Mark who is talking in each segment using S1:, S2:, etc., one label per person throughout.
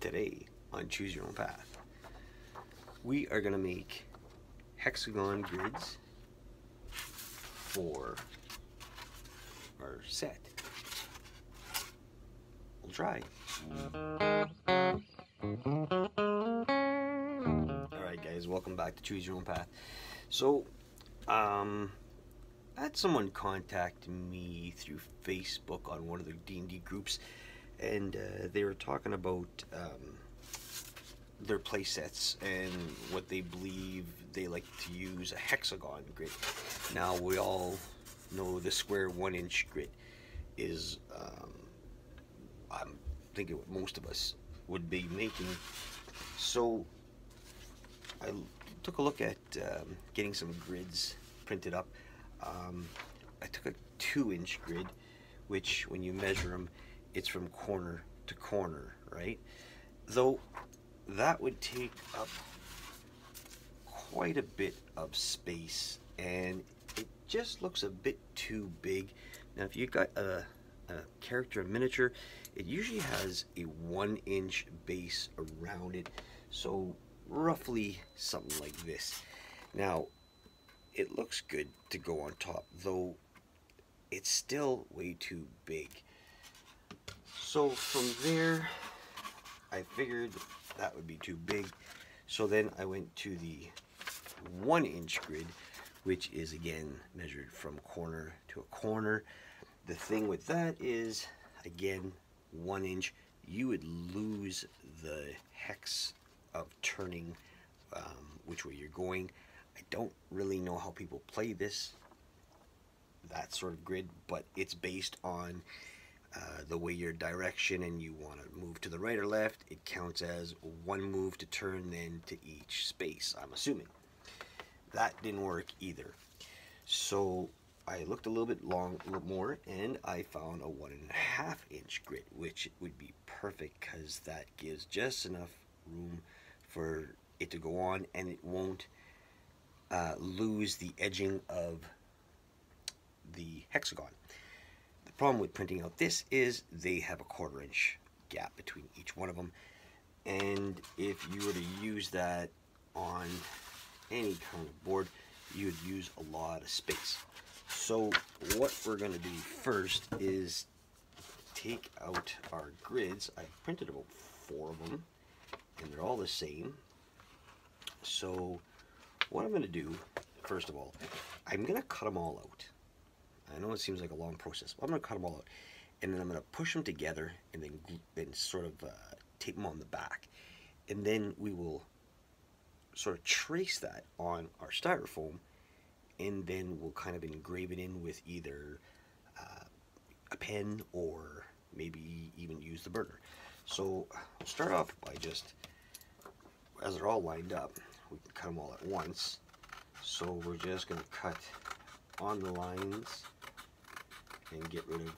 S1: today on Choose Your Own Path. We are going to make hexagon grids for our set. We'll try. Alright guys, welcome back to Choose Your Own Path. So, um, I had someone contact me through Facebook on one of the D&D groups and uh, they were talking about um, their play sets and what they believe they like to use a hexagon grid. Now we all know the square one inch grid is um, I'm thinking what most of us would be making. So I took a look at um, getting some grids printed up. Um, I took a two inch grid, which when you measure them, it's from corner to corner, right? Though that would take up quite a bit of space and it just looks a bit too big. Now if you've got a, a character miniature, it usually has a one inch base around it. So roughly something like this. Now it looks good to go on top, though it's still way too big. So from there, I figured that would be too big. So then I went to the one inch grid, which is again measured from corner to a corner. The thing with that is, again, one inch, you would lose the hex of turning um, which way you're going. I don't really know how people play this, that sort of grid, but it's based on uh, the way your direction and you want to move to the right or left, it counts as one move to turn then to each space, I'm assuming. That didn't work either. So I looked a little bit long, more, and I found a one and a half inch grid, which would be perfect because that gives just enough room for it to go on and it won't uh, lose the edging of the hexagon problem with printing out this is they have a quarter inch gap between each one of them. And if you were to use that on any kind of board you would use a lot of space. So what we're going to do first is take out our grids. I printed about four of them and they're all the same. So what I'm going to do first of all I'm going to cut them all out I know it seems like a long process, but I'm going to cut them all out. And then I'm going to push them together and then, then sort of uh, tape them on the back. And then we will sort of trace that on our styrofoam and then we'll kind of engrave it in with either uh, a pen or maybe even use the burner. So we'll start off by just, as they're all lined up, we can cut them all at once. So we're just going to cut on the lines and get rid of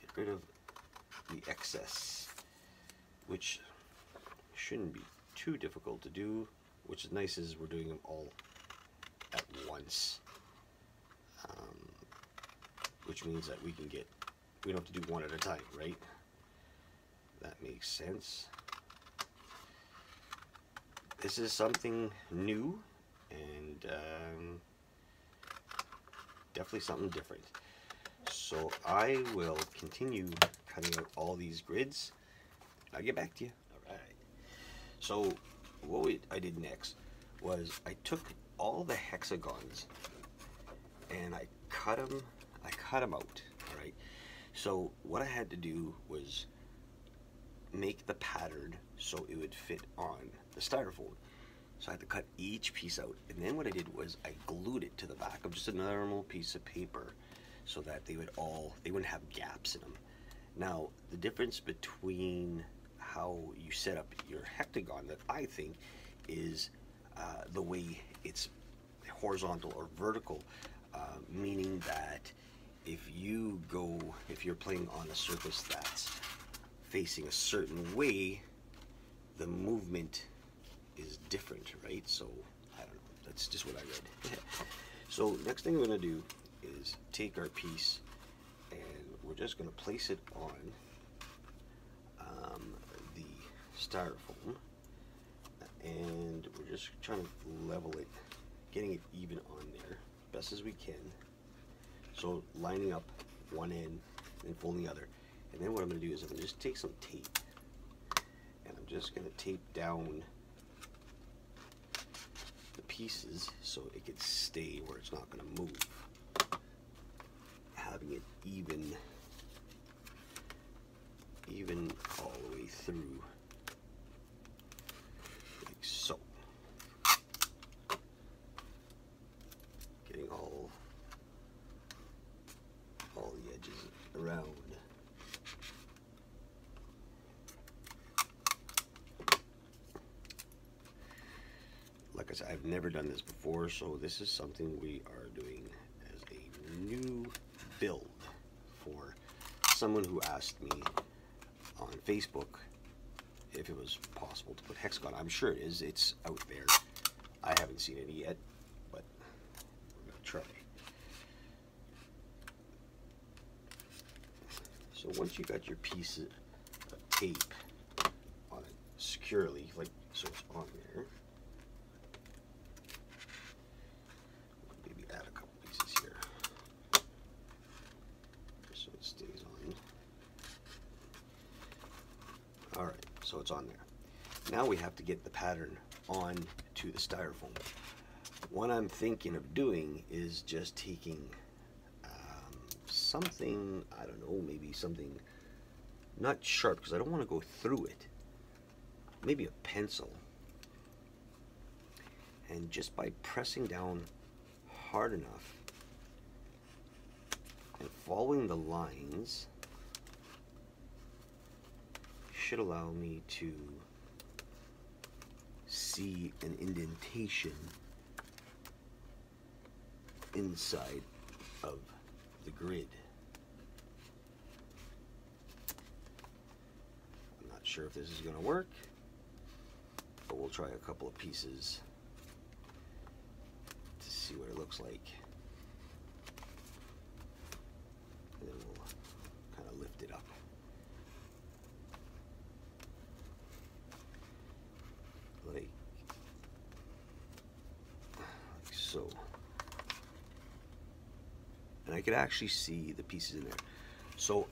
S1: get rid of the excess which shouldn't be too difficult to do. Which is nice is we're doing them all at once. Um, which means that we can get we don't have to do one at a time right? That makes sense. This is something new and um, definitely something different. So I will continue cutting out all these grids. I'll get back to you. All right. So what we, I did next was I took all the hexagons and I cut them. I cut them out. All right. So what I had to do was make the pattern so it would fit on the styrofoam. So I had to cut each piece out. And then what I did was I glued it to the back of just a normal piece of paper so that they would all, they wouldn't have gaps in them. Now, the difference between how you set up your hexagon that I think is uh, the way it's horizontal or vertical, uh, meaning that if you go, if you're playing on a surface that's facing a certain way, the movement is different, right? So, I don't know. That's just what I read. so, next thing we're going to do is take our piece and we're just going to place it on um, the styrofoam and we're just trying to level it, getting it even on there best as we can. So lining up one end and folding the other. And then what I'm going to do is I'm going to just take some tape and I'm just going to tape down pieces so it can stay where it's not going to move. Having it even, even all the way through, like so. Getting all, all the edges around. Like I said, I've never done this before, so this is something we are doing as a new build for someone who asked me on Facebook if it was possible to put hexagon. I'm sure it is. It's out there. I haven't seen any yet, but we're gonna try. So once you got your piece of tape on it securely, like so it's on there. Maybe add a couple pieces here. Just so it stays on. Alright, so it's on there. Now we have to get the pattern on to the styrofoam. What I'm thinking of doing is just taking um, something, I don't know, maybe something not sharp because I don't want to go through it. Maybe a pencil. And just by pressing down hard enough and following the lines should allow me to see an indentation inside of the grid. I'm not sure if this is going to work, but we'll try a couple of pieces to see what it looks like. And then we'll kind of lift it up. Like, like so. And I could actually see the pieces in there. So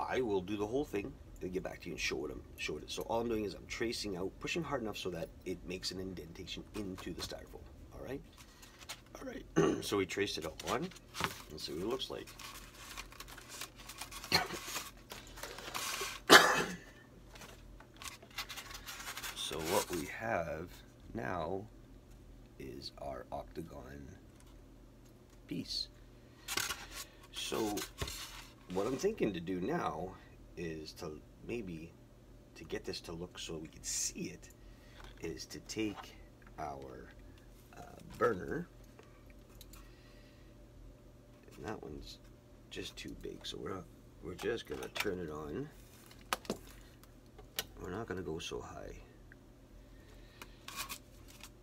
S1: I will do the whole thing and get back to you and show it. Show it. So all I'm doing is I'm tracing out, pushing hard enough so that it makes an indentation into the styrofoam. All right. All right. so we traced it on. Let's see what it looks like. so what we have now is our octagon piece. So what I'm thinking to do now is to maybe to get this to look so we can see it is to take our uh, burner. And that one's just too big so we're not we're just gonna turn it on. We're not gonna go so high.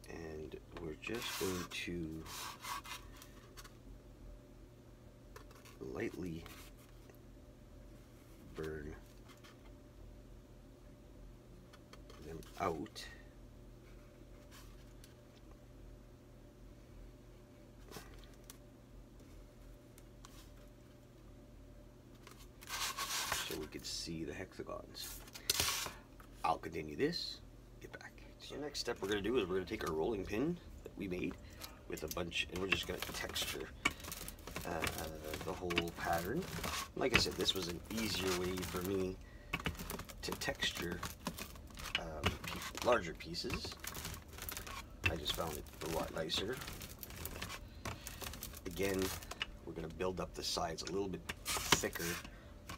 S1: And we're just going to lightly burn them out. So we could see the hexagons. I'll continue this, get back. So the next step we're going to do is we're to take our rolling pin that we made with a bunch, and we're just going to texture uh, the whole pattern. Like I said, this was an easier way for me to texture um, larger pieces. I just found it a lot nicer. Again, we're going to build up the sides a little bit thicker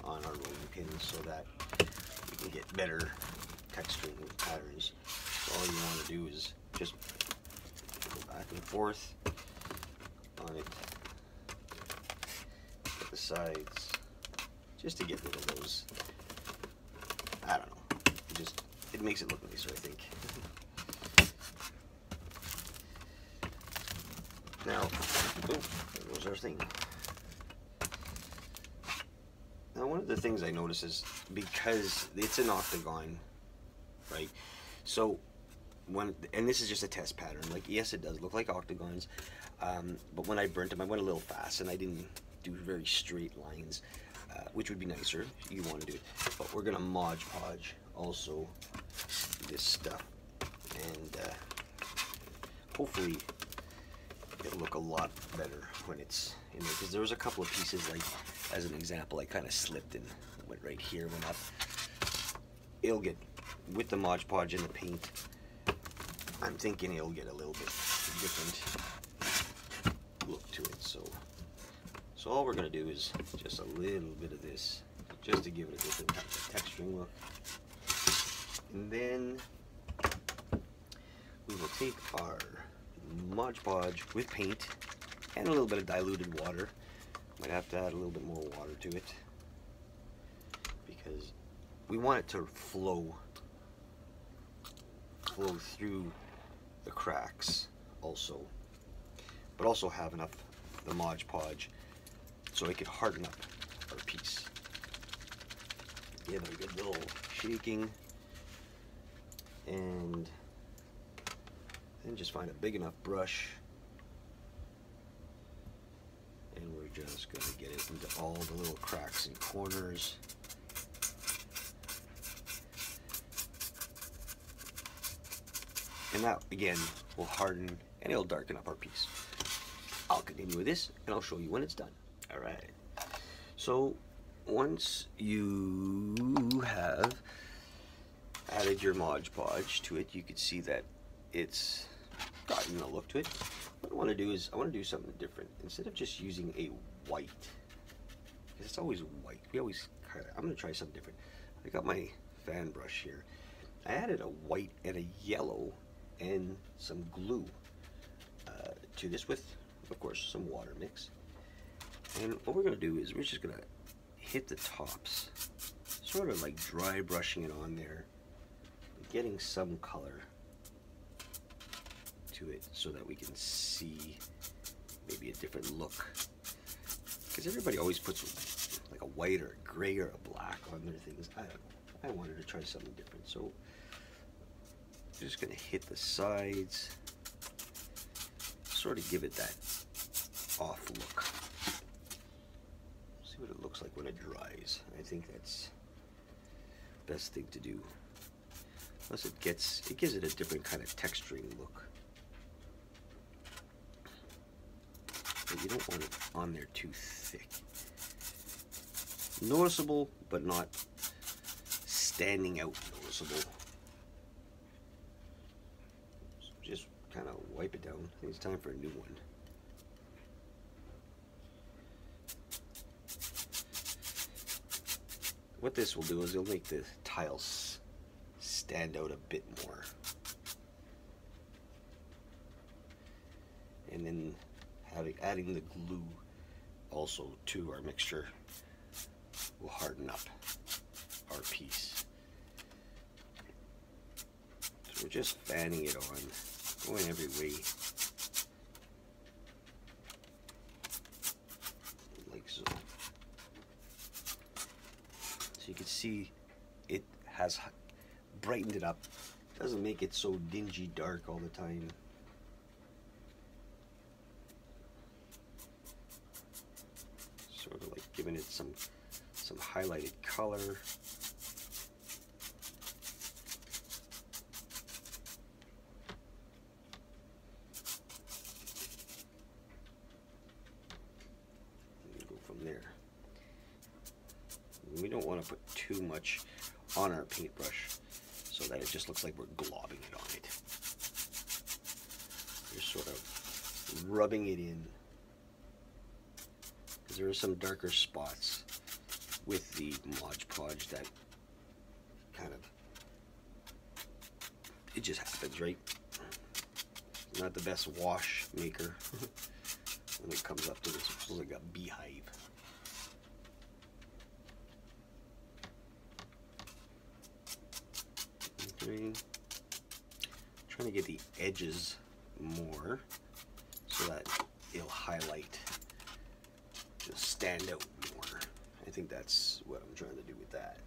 S1: on our rolling pins so that we can get better texturing patterns. So all you want to do is just go back and forth on it the sides just to get rid of those. I don't know. It just it makes it look nicer, I think. now, oh, there goes our thing. Now, one of the things I notice is because it's an octagon right? So when and this is just a test pattern. Like yes, it does look like octagons, um, but when I burnt them, I went a little fast and I didn't do very straight lines, uh, which would be nicer. You want to do it, but we're gonna Mod Podge also this stuff, and uh, hopefully it'll look a lot better when it's in there. Because there was a couple of pieces, like as an example, I kind of slipped and went right here, went up. It'll get with the Mod Podge and the paint. I'm thinking it'll get a little bit different look to it. So, so all we're gonna do is just a little bit of this, just to give it a different type of texturing look. And then we will take our Mod Podge with paint and a little bit of diluted water. Might have to add a little bit more water to it because we want it to flow flow through the cracks also but also have enough the Mod Podge so it could harden up our piece. Give it a good little shaking and then just find a big enough brush and we're just going to get it into all the little cracks and corners. And that again will harden and it'll darken up our piece. I'll continue with this and I'll show you when it's done. All right. So once you have added your Mod Podge to it, you can see that it's gotten a look to it. What I want to do is I want to do something different. Instead of just using a white, because it's always white. We always kind of, I'm going to try something different. I got my fan brush here. I added a white and a yellow and some glue uh, to this with, of course, some water mix. And what we're going to do is we're just going to hit the tops, sort of like dry brushing it on there, getting some color to it so that we can see maybe a different look. Because everybody always puts like a white or a gray or a black on their things. I don't know. I wanted to try something different. So I'm just going to hit the sides, sort of give it that off look. See what it looks like I think that's best thing to do. Plus it gets, it gives it a different kind of texturing look. But you don't want it on there too thick. Noticeable, but not standing out noticeable. So just kind of wipe it down. It's time for a new one. What this will do is it'll make the tiles stand out a bit more. And then having, adding the glue also to our mixture will harden up our piece. So we're just fanning it on, going every way. Like so. So you can see it has brightened it up. Doesn't make it so dingy dark all the time. Sort of like giving it some some highlighted color. go from there. We don't want to put too much on our paintbrush so that it just looks like we're globbing it on it. You're sort of rubbing it in. Because there are some darker spots with the Mod Podge that kind of, it just happens, right? Not the best wash maker when it comes up to this. It looks like a beehive. Trying to get the edges more so that it'll highlight, just stand out more. I think that's what I'm trying to do with that.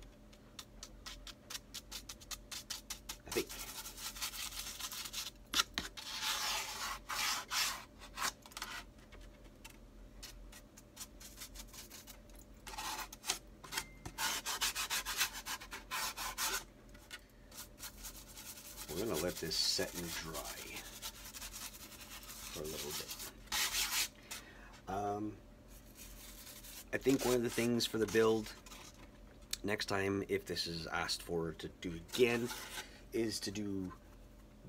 S1: we're going to let this set and dry for a little bit. Um, I think one of the things for the build next time, if this is asked for to do again, is to do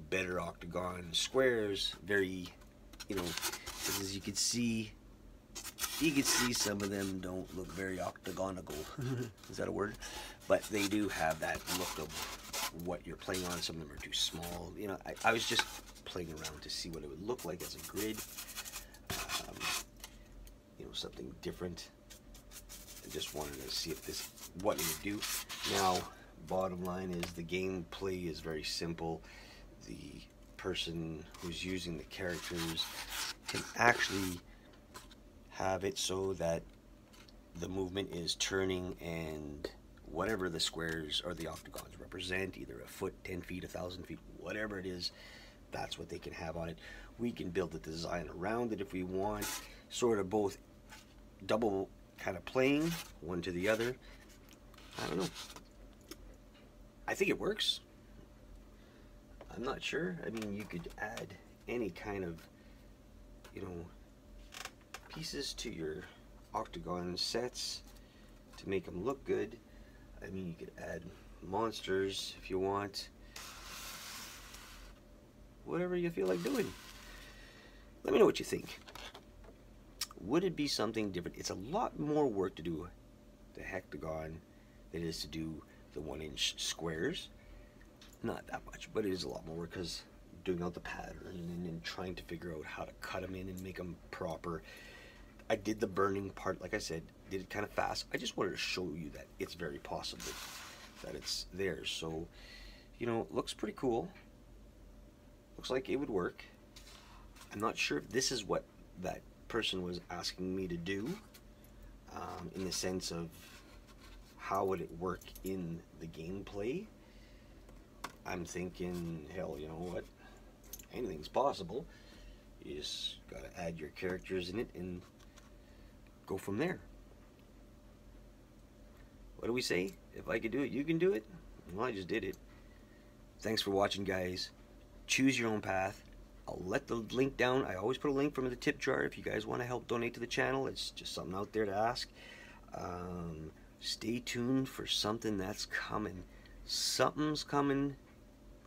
S1: better octagon squares. Very, you know, as you can see, you can see some of them don't look very octagonal. is that a word? But they do have that look of what you're playing on. Some of them are too small. You know, I, I was just playing around to see what it would look like as a grid. Um, you know, something different. I just wanted to see if this what it would do. Now, bottom line is the gameplay is very simple. The person who's using the characters can actually have it so that the movement is turning and whatever the squares or the octagons represent, either a foot, 10 feet, a thousand feet, whatever it is, that's what they can have on it. We can build the design around it if we want, sort of both double kind of playing one to the other. I don't know. I think it works. I'm not sure. I mean, you could add any kind of, you know, pieces to your octagon sets to make them look good. I mean, you could add monsters if you want. Whatever you feel like doing. Let me know what you think. Would it be something different? It's a lot more work to do the hectagon than it is to do the one inch squares. Not that much, but it is a lot more work because doing out the pattern and, and trying to figure out how to cut them in and make them proper. I did the burning part, like I said, did it kind of fast. I just wanted to show you that it's very possible that it's there. So, you know, looks pretty cool. Looks like it would work. I'm not sure if this is what that person was asking me to do um, in the sense of how would it work in the gameplay. I'm thinking, hell, you know what? Anything's possible. You just gotta add your characters in it and go from there. What do we say? If I could do it, you can do it. Well, I just did it. Thanks for watching, guys. Choose your own path. I'll let the link down. I always put a link from the tip jar if you guys want to help donate to the channel. It's just something out there to ask. Um, stay tuned for something that's coming. Something's coming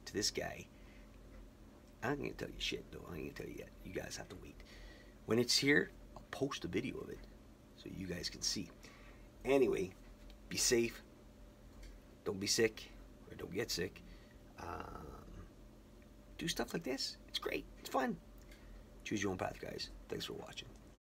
S1: to this guy. I'm going to tell you shit, though. I ain't to tell you yet. You guys have to wait. When it's here, I'll post a video of it so you guys can see. Anyway, be safe. Don't be sick or don't get sick. Um, do stuff like this. It's great. It's fun. Choose your own path, guys. Thanks for watching.